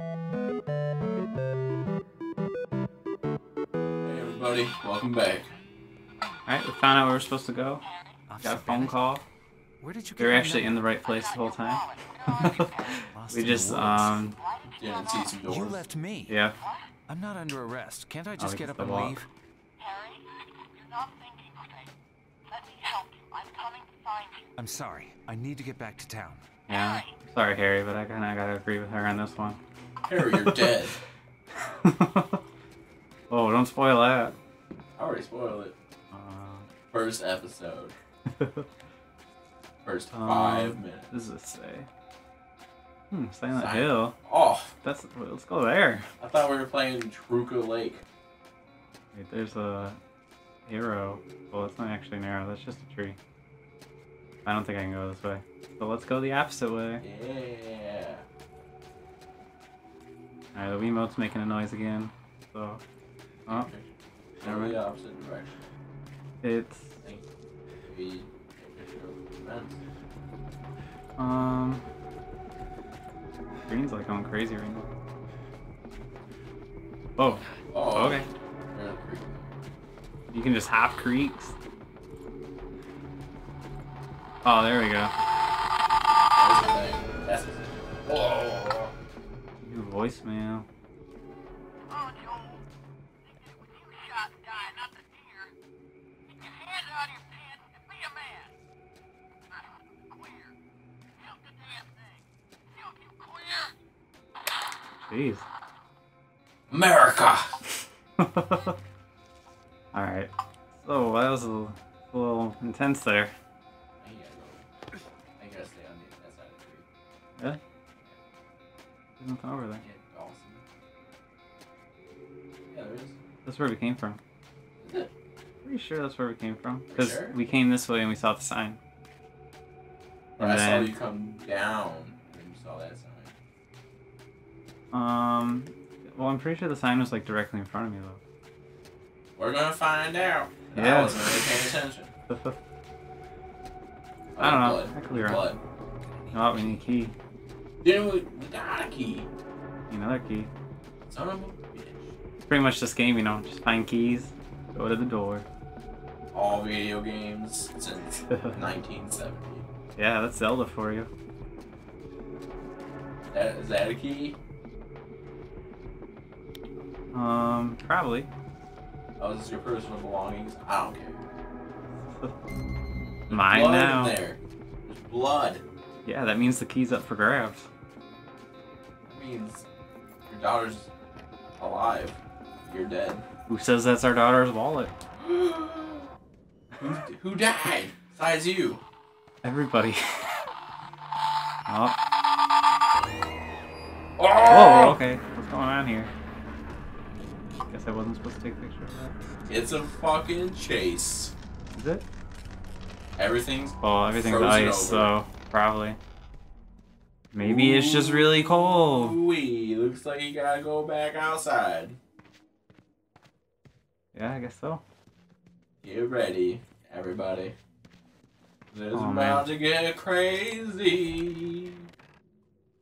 Hey everybody, welcome back. Alright, we found out where we're supposed to go. I'm Got a phone call. Where did you get We were my actually in the right place the whole time. We just, um, Didn't see some doors. You left me. yeah. I'm not under arrest. Can't I just can get up and walk. leave? Harry, you're not thinking straight. Let me help you. I'm coming to find you. I'm sorry. I need to get back to town. Yeah. Sorry, Harry, but I kind of gotta agree with her on this one. Harry, you're dead. oh, don't spoil that. I already spoiled it. Uh, First episode. First Um, five what minutes. does this say? Hmm, Silent Silent- Hill. Oh, That's let's go there. I thought we were playing Toluca Lake. Wait, there's a arrow. Well, it's not actually an arrow. That's just a tree. I don't think I can go this way. So let's go the opposite way. Yeah. Alright, the Wiimote's making a noise again. So, oh, Go Alright. the opposite direction. it's I think we take a picture of the fence. um, green's like going crazy right now. Oh, Oh, okay. There's a creek. You can just hop creeks. Oh, there we go. That's the thing. That's the thing. Whoa. New voicemail. Oh, Joel. It you shot the guy, not the deer. Get your hands out of your pants and be a man. Clear. Shoot the damn thing. Shoot you clear. Jeez. America. Alright. So, that was a, a little intense there. I gotta go. I gotta stay on the that side of the tree. Really? Nothing over there. Yeah, awesome. Yeah, there is. That's where we came from. Is it? Pretty sure that's where we came from. Because sure? we came this way and we saw the sign. And I saw you come down and you saw that sign. Um, well, I'm pretty sure the sign was like directly in front of me though. We're gonna find out. I Yeah. wasn't really paying attention. Oh, I don't know. Blood. I could be wrong. Blood. oh, we need a key. Then we, got a key. Another key. Son of a bitch. It's pretty much this game, you know. Just find keys, go to the door. All video games since 1970. Yeah, that's Zelda for you. That, is that a key? Um, probably. Oh, is this your personal belongings? I don't care. Mine blood now. In there. There's blood. Yeah, that means the key's up for grabs. Means your daughter's alive. You're dead. Who says that's our daughter's wallet? who, who died? Besides you. Everybody. oh, Oh! okay. What's going on here? Guess I wasn't supposed to take a picture of that. It's a fucking chase. Is it? Everything's Well, everything's ice, over. so probably. Maybe it's just really cold. Ooh-wee. Looks like you gotta go back outside. Yeah, I guess so. Get ready, everybody. It's Oh, about to get crazy.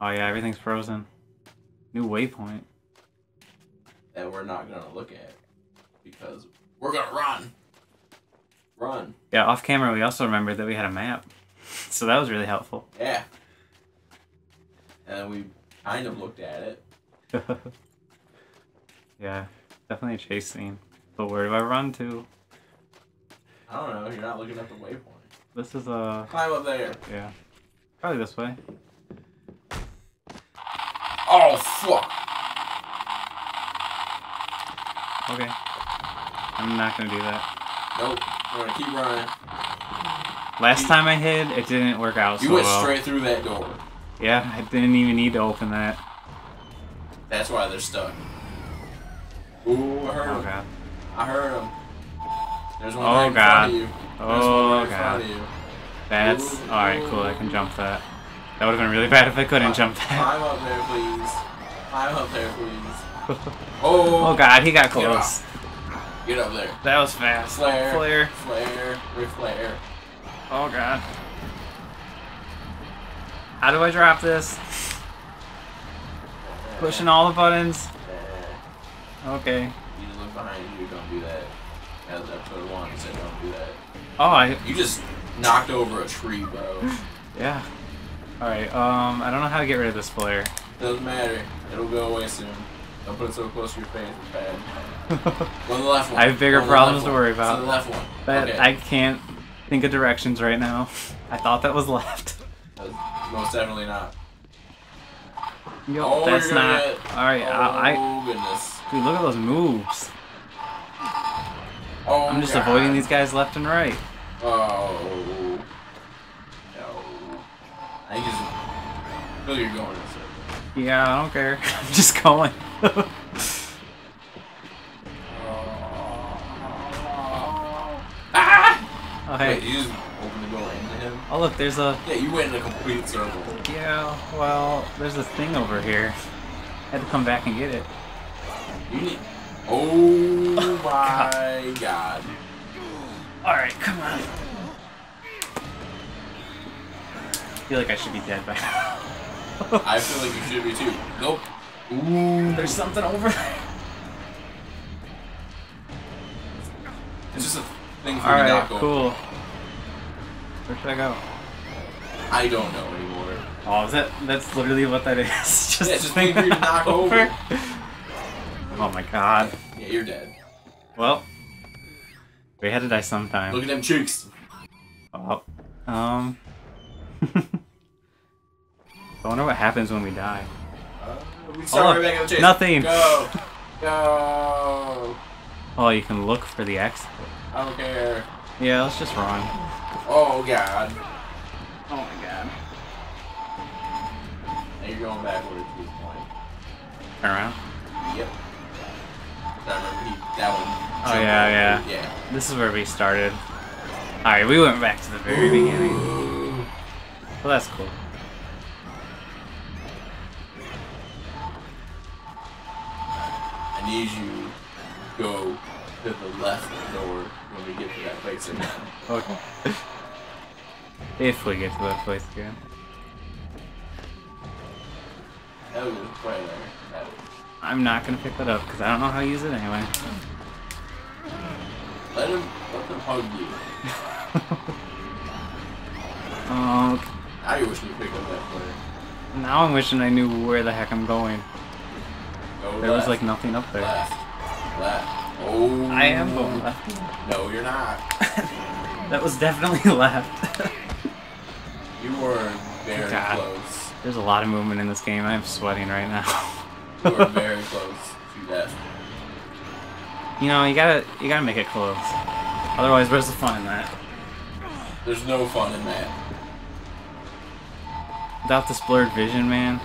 Oh yeah, everything's frozen. New waypoint. That we're not gonna look at because we're gonna run. Run. Yeah, off camera we also remembered that we had a map. So that was really helpful. Yeah. And we kind of looked at it. yeah, definitely a chase scene. But where do I run to? I don't know. You're not looking at the waypoint. This is a Climb up there. yeah, probably this way. Oh fuck! Okay, I'm not gonna do that. Nope. We're gonna keep running. Last time I hid, it didn't work out You so went well. straight through that door. Yeah, I didn't even need to open that. That's why they're stuck. Ooh, I heard Oh him. god. I heard him. There's one Oh, right in God. front of you. There's Oh, one right in God. front of you. That's alright, cool, I can jump that. That would have been really bad if I couldn't jump that. Climb up there, please. Climb up there, please. Oh, oh god, he got Get close. Get up there. That was fast. Flare. Flare. Flare. Ric Oh god. How do I drop this? Pushing all the buttons. Okay. you just look behind you. Don't do that. As episode one said, don't do that. Oh, I You just knocked over a tree, bro. yeah. All right. Um, I don't know how to get rid of this flare. Doesn't matter. It'll go away soon. Don't put it so close to your face. It's bad. Go on the left one. I have bigger problems to worry about. on the left one. But okay. I can't think of directions right now. I thought that was left. Most definitely not. Yo, Oh, that's not. gonna get- All right. I, Oh goodness. I dude, look at those moves. Oh. I'm just God. avoiding these guys left and right. Oh. No. I think just feel you're going. Yeah, I don't care. I'm just going. look, there's a. Yeah, you went in a complete circle. Yeah. Well, there's a thing over here. I had to come back and get it. You need. Oh, oh my god. All right, come on. I feel like I should be dead by now. I feel like you should be too. Nope. Ooh. There's something over there. It's just a thing for All you right, not going. cool. Where should I go? I don't know anymore. Oh, is that that's literally what that is? just Yeah, just you to knock over. Oh my god. Yeah, you're dead. Well, we had to die sometime. Look at them cheeks. Oh, um. I wonder what happens when we die. Uh, we start Oh, right back at the chase. nothing. Go. Go. Oh, you can look for the exit. I don't care. Yeah, let's just run. Oh god. Oh my god. And you're going backwards at this point. Turn around. Yep. I remember he, that one. Oh, jumped yeah. Yeah. This is where we started. Alright, we went back to the very beginning. Well, that's cool. I need you to go to the left door when we get to that place again. Okay. if we get to that place again. That was right there. I'm not gonna pick that up because I don't know how to use it anyway. Let him, let them hug you. Um, now you wish you picked up that flare. now I'm wishing I knew where the heck I'm going. Go There was like nothing up there. Left. Left. Oh. I am oh. going left. No, you're not. That was definitely left. You were very God. close. There's a lot of movement in this game. I'm sweating right now. You were very close to death. you know, you gotta you gotta make it close. Otherwise, where's the fun in that? There's no fun in that. Without this blurred vision, man.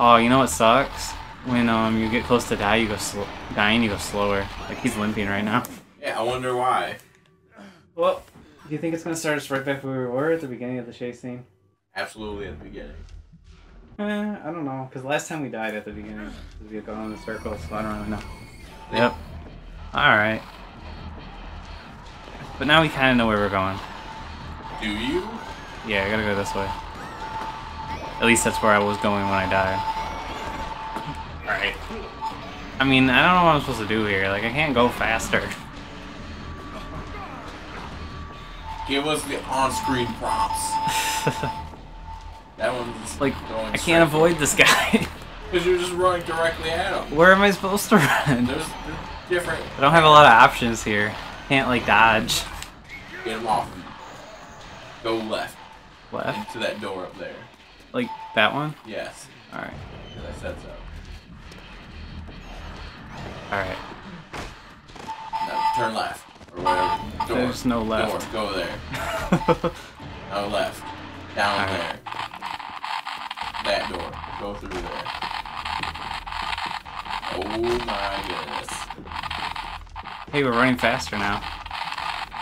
Oh, you know what sucks? When um you get close to die, you go slow. Dying, you go slower. Like he's limping right now. Yeah, I wonder why. Well, do you think it's gonna start us right back where we were at the beginning of the chase scene? Absolutely at the beginning. Eh, I don't know, because last time we died at the beginning, we had gone in a circle, so I don't really know. Yep. Alright. But now we kind of know where we're going. Do you? Yeah, I gotta go this way. At least that's where I was going when I died. Alright. I mean, I don't know what I'm supposed to do here. Like, I can't go faster. Give us the on-screen prompts. That one's like, going I can't avoid this guy. Because you're just running directly at him. where am I supposed to run? There's, there's different. I don't have a lot of options here. Can't, like, dodge. Get him off. Go left Left? into that door up there. Like, that one? Yes. Alright. Because I said so. Alright. Now turn left or whatever. Door. There's no left. Door. Go there. No left. Down Alright. there. That door. Go through there. Oh my goodness. hey, we're running faster now.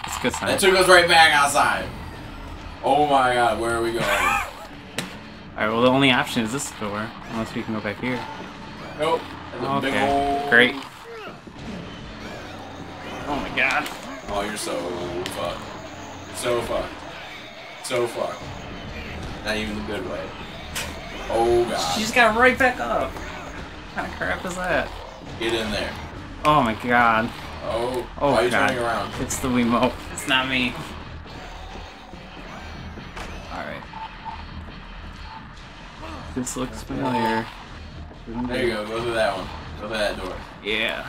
It's a good sign. That took us right back outside. Oh my god, where are we going? Alright, well, the only option is this door. Unless we can go back here. nope. There's a big Okay, great. Oh my god. Oh, you're so fucked. So fucked. So fucked. Not even the good way. Oh god. She just got right back up. What kind of crap is that? Get in there. Oh my god. Oh, Oh why are you god. turning around? It's the Wiimote. It's not me. Alright. This looks familiar. There you go. Go through that one. Go through that door. Yeah.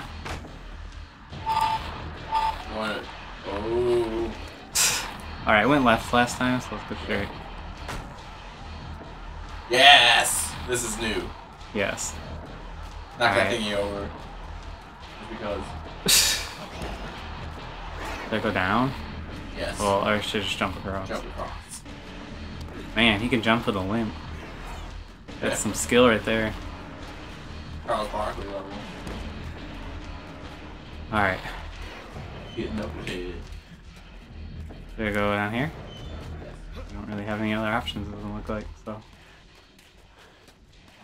Want? Oh. Alright, went left last time, so let's go straight. Yes. This is new. Yes. Knock that Alright. thingy over. Just because. Did I go down? Yes. Well, or I should just jump across. Jump across. Man, he can jump with a limp. That's Yeah. some skill right there. Charles Barkley level. Alright. Getting up ahead. Did I go down here? I don't really have any other options, it doesn't look like, so. Are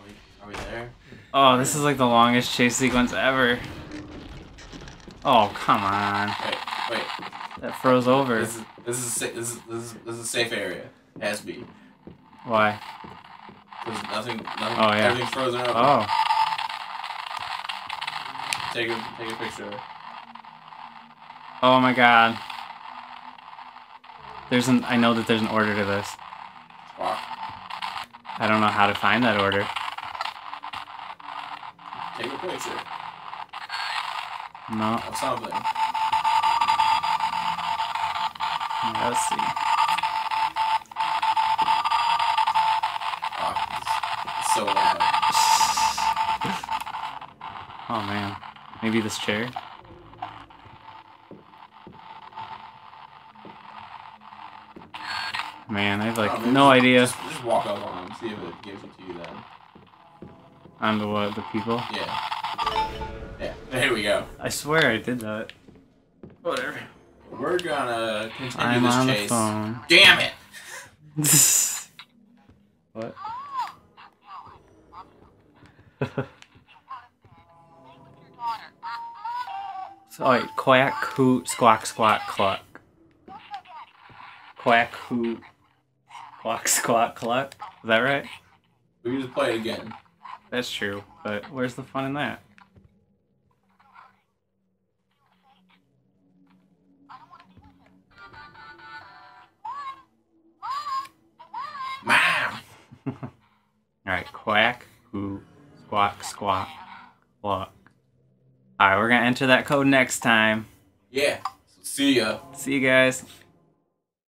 we, are we there? Oh, this is like the longest chase sequence ever. Oh, come on. Wait, wait. That froze over. This is this is this is this is, this is a safe area. It has to be. Why? Because nothing, nothing, Oh, yeah. everything's frozen over. Oh. Take a take a picture. Oh my god. There's an I know that there's an order to this. Walk. I don't know how to find that order. Take a picture No. of something. Let's see. Oh, so loud. Oh man. Maybe this chair? Man, I have like Oh, no just- idea Just, just walk up on them, see if it gives it to you then. on the what the people. Yeah. Yeah. There we go. I swear I did that. Whatever. We're gonna continue I'm this on chase. the phone. Damn it! what? so, wait, quack, hoot, squawk, squawk, cluck. Quack, hoot, squawk, squawk, cluck. Is that right? We can just play it again. That's true, but where's the fun in that? Alright, quack, hoot, squawk, squawk, cluck. Alright, we're gonna enter that code next time. Yeah. See ya. See you guys.